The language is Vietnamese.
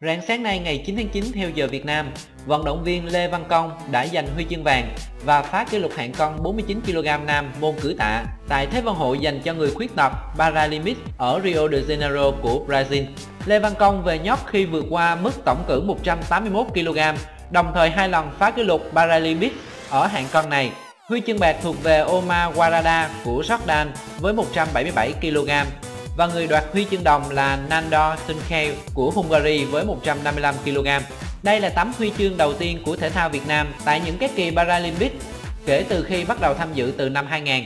Rạng sáng nay ngày 9 tháng 9 theo giờ Việt Nam, vận động viên Lê Văn Công đã giành huy chương vàng và phá kỷ lục hạng cân 49 kg nam môn cử tạ tại Thế vận hội dành cho người khuyết tật Paralympic ở Rio de Janeiro của Brazil. Lê Văn Công về nhóc khi vượt qua mức tổng cử 181 kg, đồng thời hai lần phá kỷ lục Paralympic ở hạng cân này. Huy chương bạc thuộc về Omar Warada của Jordan với 177 kg và người đoạt huy chương đồng là Nando Sunkhail của Hungary với 155 kg. Đây là tấm huy chương đầu tiên của thể thao Việt Nam tại những các kỳ Paralympics kể từ khi bắt đầu tham dự từ năm 2000.